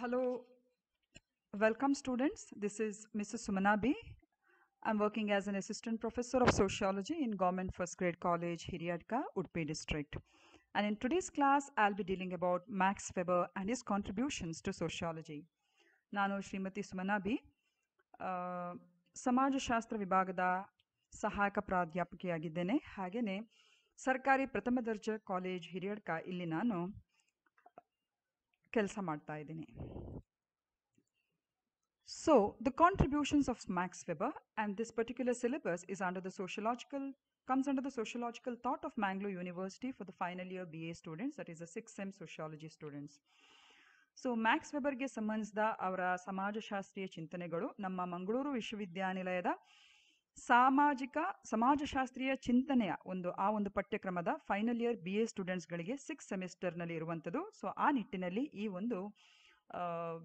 Hello, welcome students. This is Mrs. Sumana B. I'm working as an assistant professor of sociology in Government First Grade College, Hiriadka, Udupi district. And in today's class, I'll be dealing about Max Weber and his contributions to sociology. ನಾನು Shrimati Sumana B ಆ, ಸಮಾಜಶಾಸ್ತ್ರ ವಿಭಾಗದ ಸಹಾಯಕ ಪ್ರಾಧ್ಯಾಪಕಿಯಾಗಿದ್ದೇನೆ ಹಾಗೆಯೇ ಸರ್ಕಾರಿ ಪ್ರಥಮ ದರ್ಜೆ college Hiriyadka ಇಲ್ಲಿ ನಾನು ಕೆಲಸ ಮಾಡ್ತಾ ಇದ್ದೀನಿ. So the contributions of Max Weber and this particular syllabus is under the sociological comes under the sociological thought of Mangalore university for the final year B A students that is a six M sociology students so Max ವೆಬರ್ಗೆ ಸಂಬಂಧಿಸಿದ ಅವರ ಸಮಾಜಶಾಸ್ತ್ರೀಯ ಚಿಂತನೆಗಳು ನಮ್ಮ ಮಂಗಳೂರು ವಿಶ್ವವಿದ್ಯಾನಿಲಯದ ಸಾಮಾಜಿಕ, ಸಮಾಜಶಾಸ್ತ್ರೀಯ ಚಿಂತನೆಯ ಒಂದು, ಆ ಒಂದು ಪಠ್ಯಕ್ರಮದ ಫೈನಲ್ ಇಯರ್ ಬಿ ಎ ಸ್ಟೂಡೆಂಟ್ಸ್ಗಳಿಗೆ ಸಿಕ್ಸ್ ಸೆಮಿಸ್ಟರ್ನಲ್ಲಿ ಇರುವಂಥದ್ದು ಸೊ ಆ ನಿಟ್ಟಿನಲ್ಲಿ ಈ ಒಂದು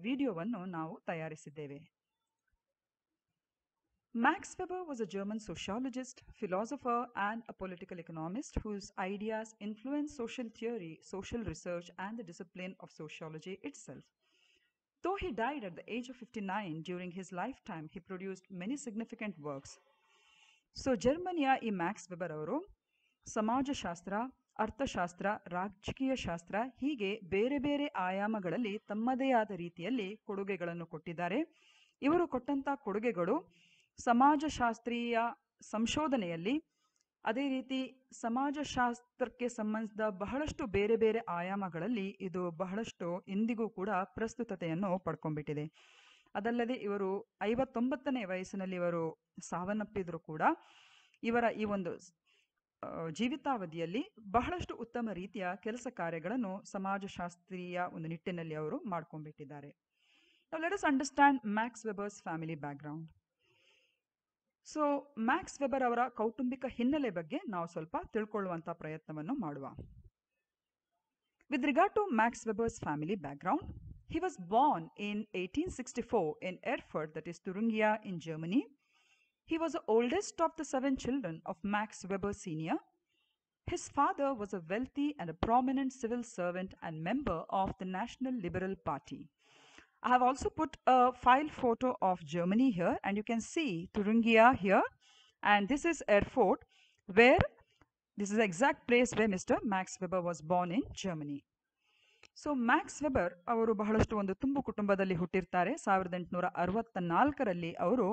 ವಿಡಿಯೋವನ್ನು ನಾವು ತಯಾರಿಸಿದ್ದೇವೆ. Max Weber was a German sociologist philosopher and a political economist whose ideas influence social theory social research and the discipline of sociology itself though he died at the age of fifty nine during his lifetime he produced many significant works so ಜರ್ಮನಿಯ ಈ Max Weber ಅವರು ಸಮಾಜಶಾಸ್ತ್ರ, ಅರ್ಥಶಾಸ್ತ್ರ, ರಾಜಕೀಯ ಶಾಸ್ತ್ರ ಹೀಗೆ ಬೇರೆ ಬೇರೆ ಆಯಾಮಗಳಲ್ಲಿ ತಮ್ಮದೇ ಆದ ರೀತಿಯಲ್ಲಿ ಕೊಡುಗೆಗಳನ್ನು ಕೊಟ್ಟಿದ್ದಾರೆ. ಇವರು ಕೊಟ್ಟಂತ ಕೊಡುಗೆಗಳು ಸಮಾಜಶಾಸ್ತ್ರೀಯ ಸಂಶೋಧನೆಯಲ್ಲಿ ಅದೇ ರೀತಿ ಸಮಾಜಶಾಸ್ತ್ರಕ್ಕೆ ಸಂಬಂಧಿಸಿದ ಬಹಳಷ್ಟು ಬೇರೆ ಬೇರೆ ಆಯಾಮಗಳಲ್ಲಿ ಇದು ಬಹಳಷ್ಟು ಇಂದಿಗೂ ಕೂಡ ಪ್ರಸ್ತುತತೆಯನ್ನು ಪಡ್ಕೊಂಡ್ಬಿಟ್ಟಿದೆ. ಅದಲ್ಲದೆ ಇವರು ಐವತ್ತೊಂಬತ್ತನೇ ವಯಸ್ಸಿನಲ್ಲಿ ಇವರು ಸಾವನ್ನಪ್ಪಿದ್ರು ಕೂಡ. ಇವರ ಈ ಒಂದು ಜೀವಿತಾವಧಿಯಲ್ಲಿ ಬಹಳಷ್ಟು ಉತ್ತಮ ರೀತಿಯ ಕೆಲಸ ಕಾರ್ಯಗಳನ್ನು ಸಮಾಜಶಾಸ್ತ್ರೀಯ ಒಂದು ನಿಟ್ಟಿನಲ್ಲಿ ಅವರು ಮಾಡ್ಕೊಂಡ್ಬಿಟ್ಟಿದ್ದಾರೆ. Let us understand Max Weber's family background so Max Weber ಅವರ ಕೌಟುಂಬಿಕ ಹಿನ್ನೆಲೆ ಬಗ್ಗೆ ನಾವು ಸ್ವಲ್ಪ ತಿಳ್ಕೊಳ್ಳುವಂಥ ಪ್ರಯತ್ನವನ್ನು ಮಾಡುವ. With regard to Max Weber's family background, he was born in 1864 in Erfurt, that is Thuringia in Germany. He was the oldest of the seven children of Max Weber Sr. His father was a wealthy and a prominent civil servant and member of the National Liberal Party. I have also put a file photo of Germany here, and you can see Thuringia here, and this is Erfurt, where this is the exact place where Mr. Max Weber was born in Germany. So Max Weber ಅವರು ಬಹಳಷ್ಟು ಒಂದು ತುಂಬು ಕುಟುಂಬದಲ್ಲಿ ಹುಟ್ಟಿರ್ತಾರೆ. ಸಾವಿರದ ಎಂಟುನೂರ ಅರವತ್ತ ನಾಲ್ಕರಲ್ಲಿ ಅವರು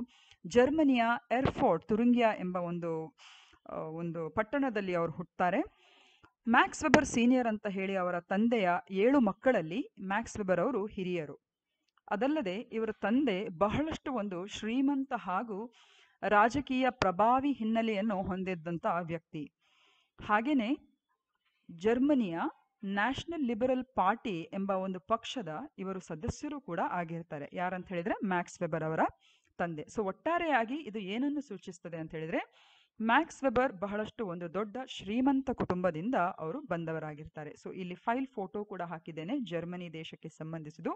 ಜರ್ಮನಿಯ ಏರ್ಫೋರ್ಟ್, ತುರುಂಗಿಯಾ ಎಂಬ ಒಂದು ಒಂದು ಪಟ್ಟಣದಲ್ಲಿ ಅವರು ಹುಟ್ಟುತ್ತಾರೆ ಮ್ಯಾಕ್ಸ್ ವೆಬರ್ ಸೀನಿಯರ್ ಅಂತ ಹೇಳಿ ಅವರ ತಂದೆಯ ಏಳು ಮಕ್ಕಳಲ್ಲಿ ಮ್ಯಾಕ್ಸ್ ವೆಬರ್ ಅವರು ಹಿರಿಯರು. ಅದಲ್ಲದೆ ಇವರ ತಂದೆ ಬಹಳಷ್ಟು ಒಂದು ಶ್ರೀಮಂತ ಹಾಗೂ ರಾಜಕೀಯ ಪ್ರಭಾವಿ ಹಿನ್ನೆಲೆಯನ್ನು ಹೊಂದಿದ್ದಂಥ ವ್ಯಕ್ತಿ. ಹಾಗೆಯೇ ಜರ್ಮನಿಯ ನ್ಯಾಷನಲ್ ಲಿಬರಲ್ ಪಾರ್ಟಿ ಎಂಬ ಒಂದು ಪಕ್ಷದ ಇವರು ಸದಸ್ಯರು ಕೂಡ ಆಗಿರ್ತಾರೆ. ಯಾರಂತ ಹೇಳಿದ್ರೆ ಮ್ಯಾಕ್ಸ್ ವೆಬರ್ ಅವರ ತಂದೆ. ಸೊ ಒಟ್ಟಾರೆಯಾಗಿ ಇದು ಏನನ್ನು ಸೂಚಿಸ್ತದೆ ಅಂತ ಹೇಳಿದ್ರೆ ಮ್ಯಾಕ್ಸ್ ವೆಬರ್ ಬಹಳಷ್ಟು ಒಂದು ದೊಡ್ಡ ಶ್ರೀಮಂತ ಕುಟುಂಬದಿಂದ ಅವರು ಬಂದವರಾಗಿರ್ತಾರೆ. ಸೊ ಇಲ್ಲಿ ಫೈಲ್ ಫೋಟೋ ಕೂಡ ಹಾಕಿದ್ದೇನೆ, ಜರ್ಮನಿ ದೇಶಕ್ಕೆ ಸಂಬಂಧಿಸಿದ್ದು.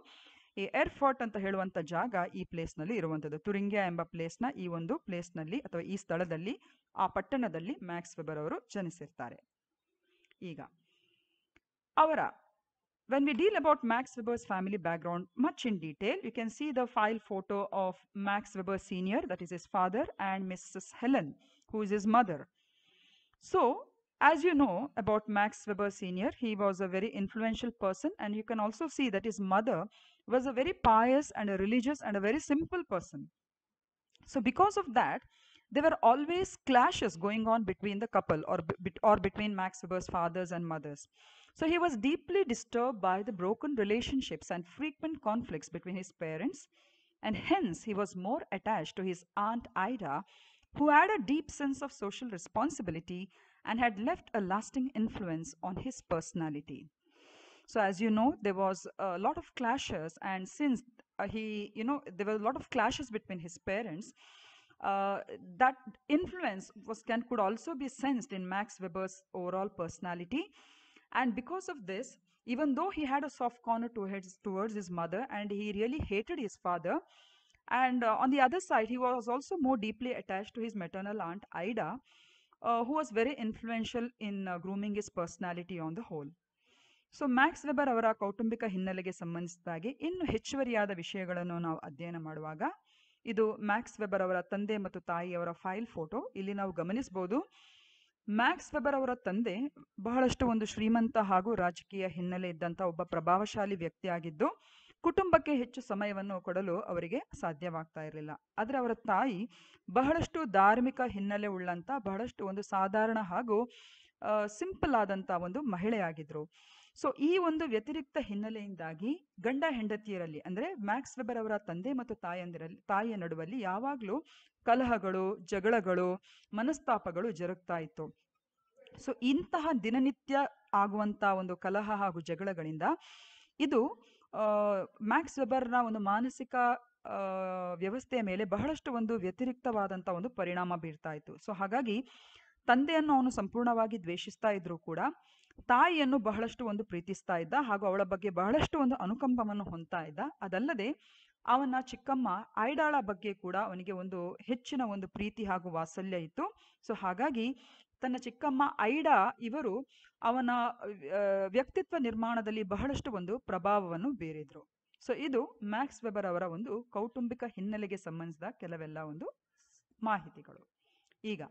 ಈ ಏರ್ಫೋರ್ಟ್ ಅಂತ ಹೇಳುವಂತ ಜಾಗ ಈ ಪ್ಲೇಸ್ನಲ್ಲಿ ಇರುವಂಥದ್ದು ತುರಿಂಗ್ಯಾ ಎಂಬ ಪ್ಲೇಸ್ನ ಈ ಒಂದು ಪ್ಲೇಸ್ನಲ್ಲಿ ಅಥವಾ ಈ ಸ್ಥಳದಲ್ಲಿ, ಆ ಪಟ್ಟಣದಲ್ಲಿ ಮ್ಯಾಕ್ಸ್ ವೆಬರ್ ಅವರು ಜನಿಸಿರ್ತಾರೆ. ಈಗ Aura. When we deal about Max Weber's family background much in detail, you can see the file photo of Max Weber Sr., that is his father, and Mrs. Helen, who is his mother. So, as you know about Max Weber Sr., he was a very influential person, and you can also see that his mother was a very pious and a religious and a very simple person. So, because of that, there were always clashes going on between the couple or, or between Max Weber's fathers and mothers. So he was deeply disturbed by the broken relationships and frequent conflicts between his parents, and hence he was more attached to his aunt Ida, who had a deep sense of social responsibility and had left a lasting influence on his personality. So, as you know, there was a lot of clashes, and since uh, he, you know, there were a lot of clashes between his parents, uh, that influence was can could also be sensed in Max Weber's overall personality, and because of this, even though he had a soft corner to his, towards his mother, and he really hated his father, and uh, on the other side, he was also more deeply attached to his maternal aunt Ida, uh, who was very influential in uh, grooming his personality on the whole. So Max Weber ಅವರ ಕೌಟುಂಬಿಕ ಹಿನ್ನೆಲೆಗೆ ಸಂಬಂಧಿಸಿದಾಗೆ ಇನ್ನು ಹೆಚ್ಚುವರಿಯಾದ ವಿಷಯಗಳನ್ನು ನಾವು ಅಧ್ಯಯನ ಮಾಡುವಾಗ ಇದು Max Weber ಅವರ ತಂದೆ ಮತ್ತು ತಾಯಿಯವರ ಫೈಲ್ ಫೋಟೋ ಇಲ್ಲಿ ನಾವು ಗಮನಿಸಬಹುದು ಮ್ಯಾಕ್ಸ್ ವೆಬರ್ ಅವರ ತಂದೆ ಬಹಳಷ್ಟು ಒಂದು ಶ್ರೀಮಂತ ಹಾಗೂ ರಾಜಕೀಯ ಹಿನ್ನೆಲೆ ಇದ್ದಂಥ ಒಬ್ಬ ಪ್ರಭಾವಶಾಲಿ ವ್ಯಕ್ತಿಯಾಗಿದ್ದು ಕುಟುಂಬಕ್ಕೆ ಹೆಚ್ಚು ಸಮಯವನ್ನು ಕೊಡಲು ಅವರಿಗೆ ಸಾಧ್ಯವಾಗ್ತಾ ಇರಲಿಲ್ಲ. ಆದರೆ ಅವರ ತಾಯಿ ಬಹಳಷ್ಟು ಧಾರ್ಮಿಕ ಹಿನ್ನೆಲೆ ಉಳ್ಳಂಥ ಬಹಳಷ್ಟು ಒಂದು ಸಾಧಾರಣ ಹಾಗೂ ಸಿಂಪಲ್ ಆದಂಥ ಒಂದು ಮಹಿಳೆಯಾಗಿದ್ದರು ಸೊ ಈ ಒಂದು ವ್ಯತಿರಿಕ್ತ ಹಿನ್ನೆಲೆಯಿಂದಾಗಿ ಗಂಡ ಹೆಂಡತಿಯರಲ್ಲಿ, ಅಂದರೆ ಮ್ಯಾಕ್ಸ್ ವೆಬರ್ ಅವರ ತಂದೆ ಮತ್ತು ತಾಯಂದಿರಲ್ಲಿ, ತಾಯಿಯ ನಡುವಲ್ಲಿ ಯಾವಾಗಲೂ ಕಲಹಗಳು, ಜಗಳಗಳು, ಮನಸ್ತಾಪಗಳು ಜರುಗ್ತಾ ಇತ್ತು. ಸೊ ಇಂತಹ ದಿನನಿತ್ಯ ಆಗುವಂಥ ಒಂದು ಕಲಹ ಹಾಗೂ ಜಗಳಗಳಿಂದ ಇದು ಮ್ಯಾಕ್ಸ್ ವೆಬರ್ನ ಒಂದು ಮಾನಸಿಕ ವ್ಯವಸ್ಥೆಯ ಮೇಲೆ ಬಹಳಷ್ಟು ಒಂದು ವ್ಯತಿರಿಕ್ತವಾದಂಥ ಒಂದು ಪರಿಣಾಮ ಬೀರ್ತಾ ಇತ್ತು. ಸೊ ಹಾಗಾಗಿ ತಂದೆಯನ್ನು ಅವನು ಸಂಪೂರ್ಣವಾಗಿ ದ್ವೇಷಿಸ್ತಾ ಇದ್ರು ಕೂಡ ತಾಯಿಯನ್ನು ಬಹಳಷ್ಟು ಒಂದು ಪ್ರೀತಿಸ್ತಾ ಇದ್ದ ಹಾಗೂ ಅವಳ ಬಗ್ಗೆ ಬಹಳಷ್ಟು ಒಂದು ಅನುಕಂಪವನ್ನು ಹೊಂದ್ತಾ ಇದ್ದ. ಅದಲ್ಲದೆ ಅವನ ಚಿಕ್ಕಮ್ಮ ಐಡಾಳ ಬಗ್ಗೆ ಕೂಡ ಅವನಿಗೆ ಒಂದು ಹೆಚ್ಚಿನ ಒಂದು ಪ್ರೀತಿ ಹಾಗೂ ವಾತ್ಸಲ್ಯ ಇತ್ತು. ಸೊ, ಹಾಗಾಗಿ ತನ್ನ ಚಿಕ್ಕಮ್ಮ ಐಡಾ ಇವರು ಅವನ ವ್ಯಕ್ತಿತ್ವ ನಿರ್ಮಾಣದಲ್ಲಿ ಬಹಳಷ್ಟು ಒಂದು ಪ್ರಭಾವವನ್ನು ಬೀರಿದ್ರು. ಸೊ, ಇದು ಮ್ಯಾಕ್ಸ್ ವೆಬರ್ ಅವರ ಒಂದು ಕೌಟುಂಬಿಕ ಹಿನ್ನೆಲೆಗೆ ಸಂಬಂಧಿಸಿದ ಕೆಲವೆಲ್ಲ ಒಂದು ಮಾಹಿತಿಗಳು. ಈಗ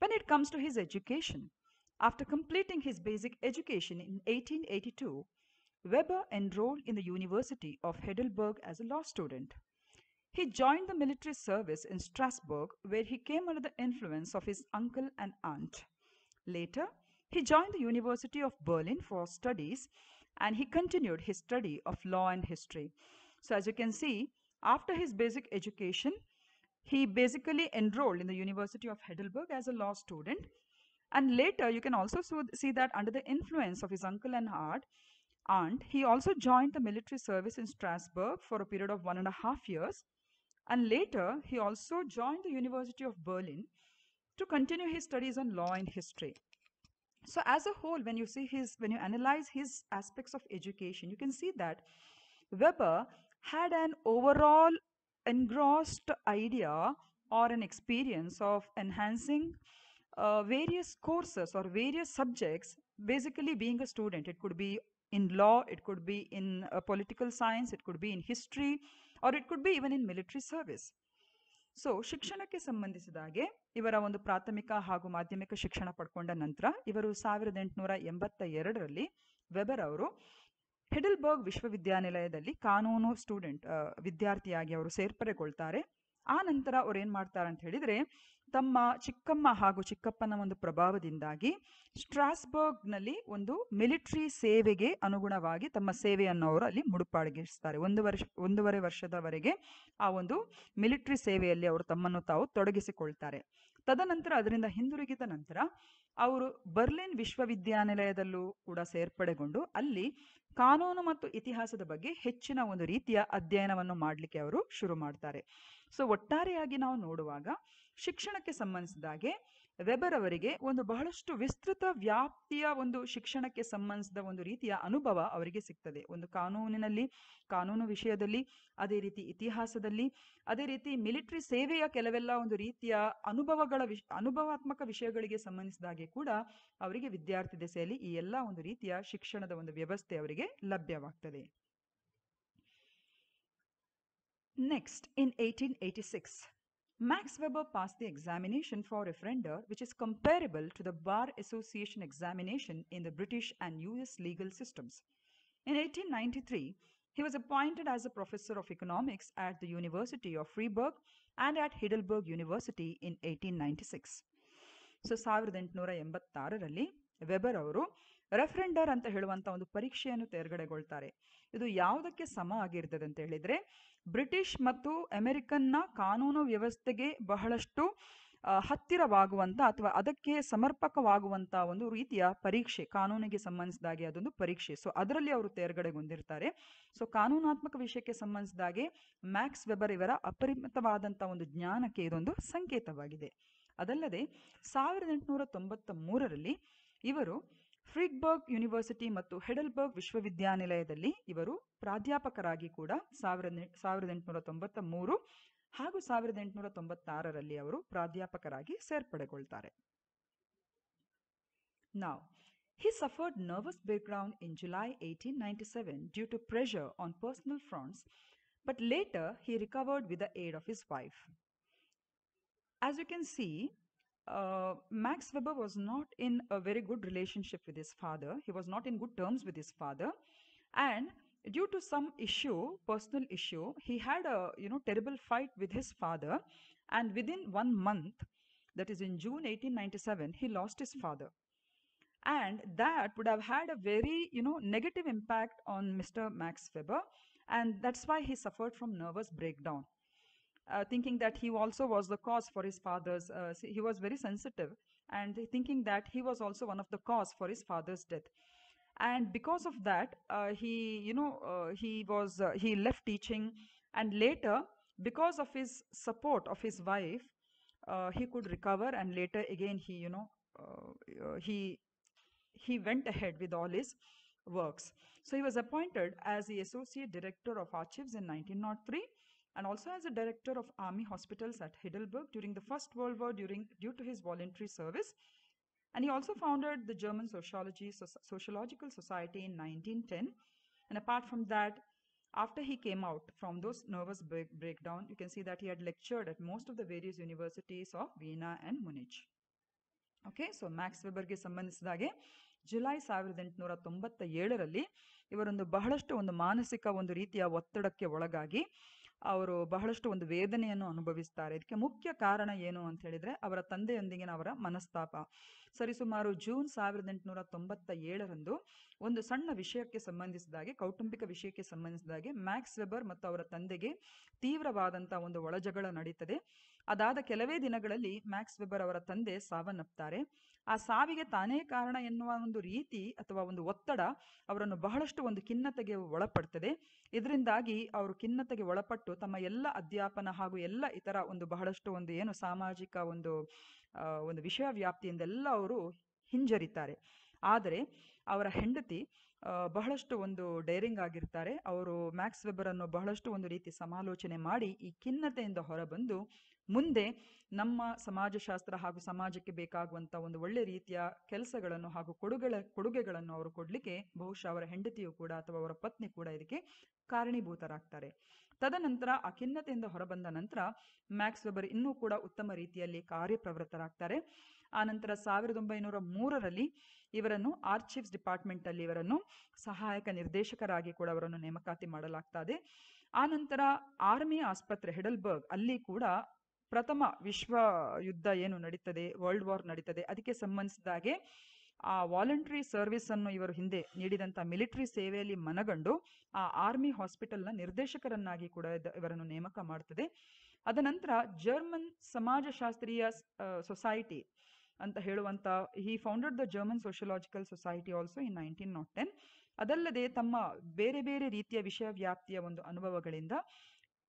when it comes to his education After completing his basic education in 1882, Weber enrolled in the University of Heidelberg as a law student. He joined the military service in Strasbourg, where he came under the influence of his uncle and aunt. Later, he joined the University of Berlin for studies and he continued his study of law and history. So, as you can see, after his basic education, he basically enrolled in the University of Heidelberg as a law student and later, you can also see that under the influence of his uncle and aunt, aunt, he also joined the military service in Strasbourg for a period of one and a half years. And later, he also joined the University of Berlin to continue his studies on law and history. So, as a whole, when you see his, when you analyze his aspects of education, you can see that Weber had an overall engrossed idea or an experience of enhancing uh, various courses or various subjects. Basically, being a student, it could be in law, it could be in uh, political science, it could be in history, or it could be even in military service. So ಶಿಕ್ಷಣಕ್ಕೆ ಸಂಬಂಧಿಸಿದ ಹಾಗೆ ಇವರ ಒಂದು ಪ್ರಾಥಮಿಕ ಹಾಗೂ ಮಾಧ್ಯಮಿಕ ಶಿಕ್ಷಣ ಪಡ್ಕೊಂಡ ನಂತರ ಇವರು ಸಾವಿರದ ಎಂಟುನೂರ ಎಂಬತ್ತ ಎರಡರಲ್ಲಿ ವೆಬರ್ ಅವರು ಹೆಡಲ್ಬರ್ಗ್ ವಿಶ್ವವಿದ್ಯಾನಿಲಯದಲ್ಲಿ ಕಾನೂನು ಸ್ಟೂಡೆಂಟ್ ವಿದ್ಯಾರ್ಥಿಯಾಗಿ ಅವರು ಸೇರ್ಪಡೆಗೊಳ್ತಾರೆ ಆ ನಂತರ ಅವ್ರು ಏನು ಮಾಡ್ತಾರೆ ಅಂತ ಹೇಳಿದರೆ ತಮ್ಮ ಚಿಕ್ಕಮ್ಮ ಹಾಗೂ ಚಿಕ್ಕಪ್ಪನ ಒಂದು ಪ್ರಭಾವದಿಂದಾಗಿ ಸ್ಟ್ರಾಸ್ಬರ್ಗ್ನಲ್ಲಿ ಒಂದು ಮಿಲಿಟರಿ ಸೇವೆಗೆ ಅನುಗುಣವಾಗಿ ತಮ್ಮ ಸೇವೆಯನ್ನು ಅವರು ಅಲ್ಲಿ ಮುಡುಪಾಡಗಿಸ್ತಾರೆ ಒಂದು ವರ್ಷ, ಒಂದೂವರೆ ವರ್ಷದವರೆಗೆ ಆ ಒಂದು ಮಿಲಿಟರಿ ಸೇವೆಯಲ್ಲಿ ಅವರು ತಮ್ಮನ್ನು ತಾವು ತೊಡಗಿಸಿಕೊಳ್ತಾರೆ. ತದನಂತರ ಅದರಿಂದ ಹಿಂದಿರುಗಿದ ನಂತರ ಅವರು ಬರ್ಲಿನ್ ವಿಶ್ವವಿದ್ಯಾನಿಲಯದಲ್ಲೂ ಕೂಡ ಸೇರ್ಪಡೆಗೊಂಡು ಅಲ್ಲಿ ಕಾನೂನು ಮತ್ತು ಇತಿಹಾಸದ ಬಗ್ಗೆ ಹೆಚ್ಚಿನ ಒಂದು ರೀತಿಯ ಅಧ್ಯಯನವನ್ನು ಮಾಡಲಿಕ್ಕೆ ಅವರು ಶುರು ಮಾಡ್ತಾರೆ. ಸೊ, ಒಟ್ಟಾರೆಯಾಗಿ ನಾವು ನೋಡುವಾಗ ಶಿಕ್ಷಣಕ್ಕೆ ಸಂಬಂಧಿಸಿದಾಗೆ ವೆಬರ್ ಅವರಿಗೆ ಒಂದು ಬಹಳಷ್ಟು ವಿಸ್ತೃತ ವ್ಯಾಪ್ತಿಯ ಒಂದು ಶಿಕ್ಷಣಕ್ಕೆ ಸಂಬಂಧಿಸಿದ ಒಂದು ರೀತಿಯ ಅನುಭವ ಅವರಿಗೆ ಸಿಗ್ತದೆ. ಒಂದು ಕಾನೂನಿನಲ್ಲಿ, ಕಾನೂನು ವಿಷಯದಲ್ಲಿ, ಅದೇ ರೀತಿ ಇತಿಹಾಸದಲ್ಲಿ, ಅದೇ ರೀತಿ ಮಿಲಿಟರಿ ಸೇವೆಯ ಕೆಲವೆಲ್ಲ ಒಂದು ರೀತಿಯ ಅನುಭವಗಳ ವಿಷ, ಅನುಭವಾತ್ಮಕ ವಿಷಯಗಳಿಗೆ ಸಂಬಂಧಿಸಿದಾಗೆ ಕೂಡ ಅವರಿಗೆ ವಿದ್ಯಾರ್ಥಿ ದೆಸೆಯಲ್ಲಿ ಈ ಎಲ್ಲ ಒಂದು ರೀತಿಯ ಶಿಕ್ಷಣದ ಒಂದು ವ್ಯವಸ್ಥೆ ಅವರಿಗೆ ಲಭ್ಯವಾಗ್ತದೆ. Next in eighteen eighty six Max Weber passed the examination for referendar, which is comparable to the Bar Association examination in the British and US legal systems. In 1893, he was appointed as a professor of economics at the University of Freiburg and at Heidelberg University in 1896. So ಸಾವಿರದ ಎಂಟುನೂರ ಎಂಬತ್ತಾರರಲ್ಲಿ weber ಅವರು ರೆಫರೆಂಡರ್ ಅಂತ ಹೇಳುವಂಥ ಒಂದು ಪರೀಕ್ಷೆಯನ್ನು ತೇರ್ಗಡೆಗೊಳ್ತಾರೆ. ಇದು ಯಾವುದಕ್ಕೆ ಸಮ ಆಗಿರ್ತದೆ ಅಂತ ಹೇಳಿದರೆ, ಬ್ರಿಟಿಷ್ ಮತ್ತು ಅಮೆರಿಕನ್ನ ಕಾನೂನು ವ್ಯವಸ್ಥೆಗೆ ಬಹಳಷ್ಟು ಹತ್ತಿರವಾಗುವಂಥ ಅಥವಾ ಅದಕ್ಕೆ ಸಮರ್ಪಕವಾಗುವಂಥ ಒಂದು ರೀತಿಯ ಪರೀಕ್ಷೆ, ಕಾನೂನಿಗೆ ಸಂಬಂಧಿಸಿದಾಗೆ ಅದೊಂದು ಪರೀಕ್ಷೆ. ಸೊ ಅದರಲ್ಲಿ ಅವರು ತೇರ್ಗಡೆಗೊಂಡಿರ್ತಾರೆ. ಸೊ ಕಾನೂನಾತ್ಮಕ ವಿಷಯಕ್ಕೆ ಸಂಬಂಧಿಸಿದಾಗೆ ಮ್ಯಾಕ್ಸ್ ವೆಬರ್ ಇವರ ಅಪರಿಮಿತವಾದಂಥ ಒಂದು ಜ್ಞಾನಕ್ಕೆ ಇದೊಂದು ಸಂಕೇತವಾಗಿದೆ. ಅದಲ್ಲದೆ, ಸಾವಿರದ ಎಂಟುನೂರ ತೊಂಬತ್ತ ಮೂರರಲ್ಲಿ ಇವರು ಫ್ರಿಗ್ಬರ್ಗ್ ಯೂನಿವರ್ಸಿಟಿ ಮತ್ತು ಹೆಡಲ್ಬರ್ಗ್ ವಿಶ್ವವಿದ್ಯಾನಿಲಯದಲ್ಲಿ ಇವರು ಪ್ರಾಧ್ಯಾಪಕರಾಗಿ ಕೂಡ ಸಾವಿರದ ಸಾವಿರದ ಎಂಟುನೂರ ತೊಂಬತ್ತ ಮೂರು ಹಾಗೂ ಸಾವಿರದ ಎಂಟುನೂರ ತೊಂಬತ್ತಾರರಲ್ಲಿ ಅವರು ಪ್ರಾಧ್ಯಾಪಕರಾಗಿ ಸೇರ್ಪಡೆಗೊಳ್ತಾರೆ ನಾವು He suffered nervous breakdown in July 1897 due to pressure on personal fronts, but later he recovered with the aid of his wife. As you can see, uh, Max Weber was not in a very good relationship with his father. He was not in good terms with his father, and due to some issue, personal issue, he had a you know terrible fight with his father, and within one month, that is in June 1897, he lost his father. And that would have had a very you know negative impact on mr max weber. And that's why he suffered from nervous breakdown uh, thinking that he also was the cause for his father's uh, he was very sensitive and thinking that he was also one of the cause for his father's death and because of that uh, he you know uh, he was uh, he left teaching and later because of his support of his wife he could recover and later again he you know he he went ahead with all his works. So he was appointed as the Associate Director of Archives in 1903 and also as a Director of Army Hospitals at Heidelberg during the First World War during, due to his voluntary service. And he also founded the German Sociology, Soci- Sociological Society in 1910. And apart from that, after he came out from those nervous break- breakdown, you can see that he had lectured at most of the various universities of Vienna and Munich. Okay so Max ವೆಬರ್ಗೆ ಸಂಬಂಧಿಸಿದ ಹಾಗೆ July ಸಾವಿರದ ಎಂಟುನೂರ ತೊಂಬತ್ತ ಏಳರಲ್ಲಿ ಇವರೊಂದು ಬಹಳಷ್ಟು ಒಂದು ಮಾನಸಿಕ ಒಂದು ರೀತಿಯ ಒತ್ತಡಕ್ಕೆ ಒಳಗಾಗಿ ಅವರು ಬಹಳಷ್ಟು ಒಂದು ವೇದನೆಯನ್ನು ಅನುಭವಿಸ್ತಾರೆ. ಇದಕ್ಕೆ ಮುಖ್ಯ ಕಾರಣ ಏನು ಅಂತ ಹೇಳಿದ್ರೆ, ಅವರ ತಂದೆಯೊಂದಿಗಿನ ಅವರ ಮನಸ್ತಾಪ. ಸರಿಸುಮಾರು ಜೂನ್ ಸಾವಿರದ ಎಂಟುನೂರ ತೊಂಬತ್ತ ಏಳರಂದು ಒಂದು ಸಣ್ಣ ವಿಷಯಕ್ಕೆ ಸಂಬಂಧಿಸಿದಾಗೆ, ಕೌಟುಂಬಿಕ ವಿಷಯಕ್ಕೆ ಸಂಬಂಧಿಸಿದಾಗೆ ಮ್ಯಾಕ್ಸ್ ವೆಬರ್ ಮತ್ತು ಅವರ ತಂದೆಗೆ ತೀವ್ರವಾದಂತಹ ಒಂದು ಒಳಜಗಳ ನಡೀತದೆ. ಅದಾದ ಕೆಲವೇ ದಿನಗಳಲ್ಲಿ ಮ್ಯಾಕ್ಸ್ ವೆಬರ್ ಅವರ ತಂದೆ ಸಾವನ್ನಪ್ತಾರೆ. ಆ ಸಾವಿಗೆ ತಾನೇ ಕಾರಣ ಎನ್ನುವ ಒಂದು ರೀತಿ ಅಥವಾ ಒಂದು ಒತ್ತಡ ಅವರನ್ನು ಬಹಳಷ್ಟು ಒಂದು ಖಿನ್ನತೆಗೆ ಒಳಪಡ್ತದೆ. ಇದರಿಂದಾಗಿ ಅವರು ಖಿನ್ನತೆಗೆ ಒಳಪಟ್ಟು ತಮ್ಮ ಎಲ್ಲ ಅಧ್ಯಾಪನ ಹಾಗೂ ಎಲ್ಲ ಇತರ ಒಂದು ಬಹಳಷ್ಟು ಒಂದು ಏನು ಸಾಮಾಜಿಕ ಒಂದು ಒಂದು ವಿಷಯ ವ್ಯಾಪ್ತಿಯಿಂದೆಲ್ಲ ಅವರು ಹಿಂಜರಿತಾರೆ. ಆದರೆ ಅವರ ಹೆಂಡತಿ ಬಹಳಷ್ಟು ಒಂದು ಡೇರಿಂಗ್ ಆಗಿರ್ತಾರೆ. ಅವರು ಮ್ಯಾಕ್ಸ್ ವೆಬರ್ ಅನ್ನು ಬಹಳಷ್ಟು ಒಂದು ರೀತಿ ಸಮಾಲೋಚನೆ ಮಾಡಿ ಈ ಖಿನ್ನತೆಯಿಂದ ಹೊರಬಂದು ಮುಂದೆ ನಮ್ಮ ಸಮಾಜಶಾಸ್ತ್ರ ಹಾಗೂ ಸಮಾಜಕ್ಕೆ ಬೇಕಾಗುವಂತ ಒಂದು ಒಳ್ಳೆ ರೀತಿಯ ಕೆಲಸಗಳನ್ನು ಹಾಗೂ ಕೊಡುಗೆಗಳ ಕೊಡುಗೆಗಳನ್ನು ಅವರು ಕೊಡಲಿಕ್ಕೆ ಬಹುಶಃ ಅವರ ಹೆಂಡತಿಯು ಕೂಡ ಅಥವಾ ಅವರ ಪತ್ನಿ ಕೂಡ ಇದಕ್ಕೆ ಕಾರಣೀಭೂತರಾಗ್ತಾರೆ. ತದನಂತರ ಅಖಿನ್ನತೆಯಿಂದ ಖಿನ್ನತೆಯಿಂದ ಹೊರಬಂದ ನಂತರ ಮ್ಯಾಕ್ಸ್ ವೆಬರ್ ಇನ್ನೂ ಕೂಡ ಉತ್ತಮ ರೀತಿಯಲ್ಲಿ ಕಾರ್ಯಪ್ರವೃತ್ತರಾಗ್ತಾರೆ. ಆ ನಂತರ ಸಾವಿರದ ಒಂಬೈನೂರ ಮೂರರಲ್ಲಿ ಇವರನ್ನು ಆರ್ಚಿವ್ಸ್ ಡಿಪಾರ್ಟ್ಮೆಂಟ್ ಅಲ್ಲಿ ಇವರನ್ನು ಸಹಾಯಕ ನಿರ್ದೇಶಕರಾಗಿ ಕೂಡ ಅವರನ್ನು ನೇಮಕಾತಿ ಮಾಡಲಾಗ್ತದೆ. ಆ ನಂತರ ಆರ್ಮಿ ಆಸ್ಪತ್ರೆ ಹೆಡಲ್ಬರ್ಗ್ ಅಲ್ಲಿ ಕೂಡ ಪ್ರಥಮ ವಿಶ್ವ ಯುದ್ಧ ಏನು ನಡೀತದೆ? ವರ್ಲ್ಡ್ ವಾರ್ ನಡೀತದೆ. ಅದಕ್ಕೆ ಸಂಬಂಧಿಸಿದ ಹಾಗೆ, ಆ ವಾಲಂಟ್ರಿ ಸರ್ವಿಸ್ ಅನ್ನು ಇವರು ಹಿಂದೆ ನೀಡಿದಂಥ ಮಿಲಿಟರಿ ಸೇವೆಯಲ್ಲಿ ಮನಗಂಡು, ಆ ಆರ್ಮಿ ಹಾಸ್ಪಿಟಲ್ನ ನಿರ್ದೇಶಕರನ್ನಾಗಿ ಕೂಡ ಇವರನ್ನು ನೇಮಕ ಮಾಡ್ತದೆ. ಅದ ನಂತರ ಜರ್ಮನ್ ಸಮಾಜಶಾಸ್ತ್ರೀಯ ಸೊಸೈಟಿ ಅಂತ ಹೇಳುವಂತ he founded the German sociological society also in nineteen nought ten ಅದಲ್ಲದೆ ತಮ್ಮ ಬೇರೆ ಬೇರೆ ರೀತಿಯ ವಿಷಯ ವ್ಯಾಪ್ತಿಯ ಒಂದು ಅನುಭವಗಳಿಂದ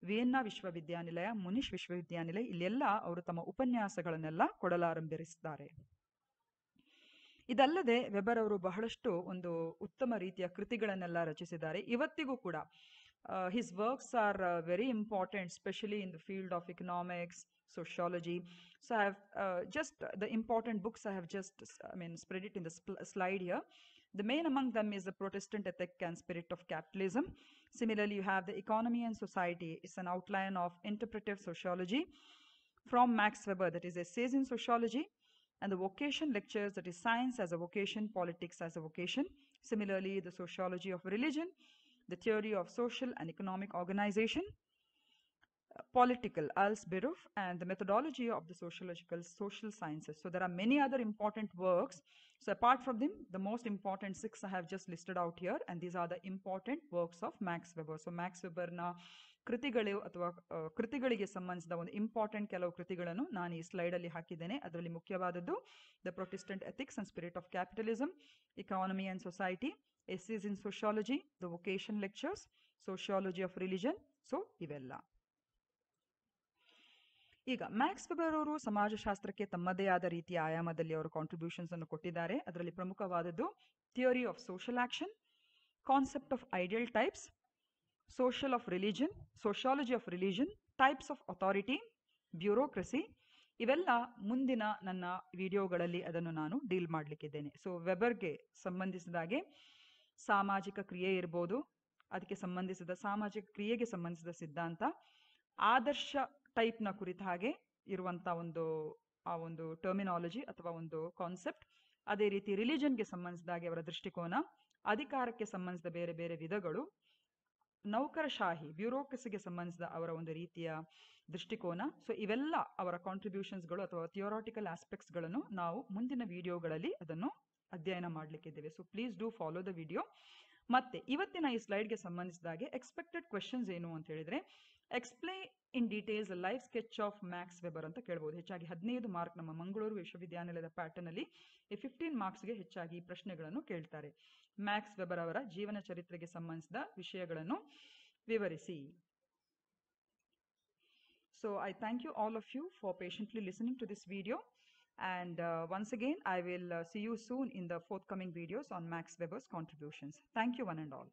ವಿಯೆನ್ನಾ ವಿಶ್ವವಿದ್ಯಾನಿಲಯ ಮುನಿಷ್ ವಿಶ್ವವಿದ್ಯಾನಿಲಯ ಇಲ್ಲೆಲ್ಲ ಅವರು ತಮ್ಮ ಉಪನ್ಯಾಸಗಳನ್ನೆಲ್ಲ ಕೊಡಲಾರಂಭಿಸಿದ್ದಾರೆ ಇದಲ್ಲದೆ ವೆಬರ್ ಅವರು ಬಹಳಷ್ಟು ಒಂದು ಉತ್ತಮ ರೀತಿಯ ಕೃತಿಗಳನ್ನೆಲ್ಲ ರಚಿಸಿದ್ದಾರೆ ಇವತ್ತಿಗೂ ಕೂಡ his works are very important specially in the field of economics sociology. So I have uh, just the important books I have just, I mean, spread it in the slide here. The main among them is The Protestant Ethic and Spirit. Similarly, you have The Economy and Society. It's an outline of interpretive sociology from Max Weber, that is Essays in Sociology, and the vocation lectures, that is Science as a Vocation, Politics as a Vocation. Similarly, The Sociology of Religion, The Theory of Social and Economic Organization, Political, Als Beruf, and the Methodology of the Sociological Social Sciences. So there are many other important works. So apart from them, the most important six I have just listed out here, and these are the important works of Max Weber. So Max weber na ಕೃತಿಗಳು ಅಥವಾ ಕೃತಿಗಳಿಗೆ ಸಂಬಂಧಿಸಿದ ಒಂದು important ಕೆಲವು ಕೃತಿಗಳನ್ನು ನಾನು ಈ ಸ್ಲೈಡಲ್ಲಿ ಹಾಕಿದ್ದೇನೆ ಅದರಲ್ಲಿ ಮುಖ್ಯವಾದದ್ದು the Protestant ethics and spirit of capitalism economy and society essays in sociology the vocation lectures sociology of religion so ಇವೆಲ್ಲ ಈಗ ಮ್ಯಾಕ್ಸ್ ವೆಬರ್ ಅವರು ಸಮಾಜಶಾಸ್ತ್ರಕ್ಕೆ ತಮ್ಮದೇ ಆದ ರೀತಿಯ ಆಯಾಮದಲ್ಲಿ ಅವರು ಕಾಂಟ್ರಿಬ್ಯೂಷನ್ಸ್ ಅನ್ನು ಕೊಟ್ಟಿದ್ದಾರೆ. ಅದರಲ್ಲಿ ಪ್ರಮುಖವಾದದ್ದು theory of social action concept of ideal types social of religion sociology of religion types of authority bureaucracy ಇವೆಲ್ಲ ಮುಂದಿನ ನನ್ನ ವಿಡಿಯೋಗಳಲ್ಲಿ ಅದನ್ನು ನಾನು ಡೀಲ್ ಮಾಡಲಿಕ್ಕಿದ್ದೇನೆ. ಸೊ ವೆಬರ್ಗೆ ಸಂಬಂಧಿಸಿದಾಗೆ ಸಾಮಾಜಿಕ ಕ್ರಿಯೆ ಇರ್ಬೋದು, ಅದಕ್ಕೆ ಸಂಬಂಧಿಸಿದ, ಸಾಮಾಜಿಕ ಕ್ರಿಯೆಗೆ ಸಂಬಂಧಿಸಿದ ಸಿದ್ಧಾಂತ, ಆದರ್ಶ ಟೈಪ್ನ ಕುರಿತ ಹಾಗೆ ಇರುವಂಥ ಒಂದು, ಆ ಒಂದು ಟರ್ಮಿನಾಲಜಿ ಅಥವಾ ಒಂದು ಕಾನ್ಸೆಪ್ಟ್ ಅದೇ ರೀತಿ ರಿಲಿಜನ್ಗೆ ಸಂಬಂಧಿಸಿದಾಗೆ ಅವರ ದೃಷ್ಟಿಕೋನ, ಅಧಿಕಾರಕ್ಕೆ ಸಂಬಂಧಿಸಿದ ಬೇರೆ ಬೇರೆ ವಿಧಗಳು. ನೌಕರಶಾಹಿ, ಬ್ಯೂರೋಕ್ರಸಿಗೆ ಸಂಬಂಧಿಸಿದ ಅವರ ಒಂದು ರೀತಿಯ ದೃಷ್ಟಿಕೋನ. ಸೊ ಇವೆಲ್ಲ ಅವರ ಕಾಂಟ್ರಿಬ್ಯೂಷನ್ಸ್ಗಳು ಅಥವಾ ಥಿಯೋರಾಟಿಕಲ್ ಆಸ್ಪೆಕ್ಟ್ಸ್ಗಳನ್ನು ನಾವು ಮುಂದಿನ ವಿಡಿಯೋಗಳಲ್ಲಿ ಅದನ್ನು ಅಧ್ಯಯನ ಮಾಡಲಿಕ್ಕಿದ್ದೇವೆ. So please do follow the video ಮತ್ತೆ ಇವತ್ತಿನ ಈ ಸ್ಲೈಡ್ಗೆ ಸಂಬಂಧಿಸಿದಾಗೆ ಎಕ್ಸ್ಪೆಕ್ಟೆಡ್ ಕ್ವೆಶನ್ಸ್ ಏನು ಅಂತ ಹೇಳಿದ್ರೆ explain in details life sketch of Max Weber ಅಂತ ಕೇಳಬಹುದು ಹೆಚ್ಚಾಗಿ ಹದಿನೈದು ಮಾರ್ಕ್ ನಮ್ಮ ಮಂಗಳೂರು ವಿಶ್ವವಿದ್ಯಾನಿಲಯದ ಪ್ಯಾಟರ್ನ್ ಅಲ್ಲಿ ಈ ಫಿಫ್ಟೀನ್ ಮಾರ್ಕ್ಸ್ಗೆ ಹೆಚ್ಚಾಗಿ ಪ್ರಶ್ನೆಗಳನ್ನು ಕೇಳ್ತಾರೆ. ಮ್ಯಾಕ್ಸ್ ವೆಬರ್ ಅವರ ಜೀವನ ಚರಿತ್ರೆಗೆ ಸಂಬಂಧಿಸಿದ ವಿಷಯಗಳನ್ನು ವಿವರಿಸಿ. So I thank you all of you for patiently listening to this video. And uh, once again, I will uh, see you soon in the forthcoming videos on Max Weber's contributions. Thank you one and all.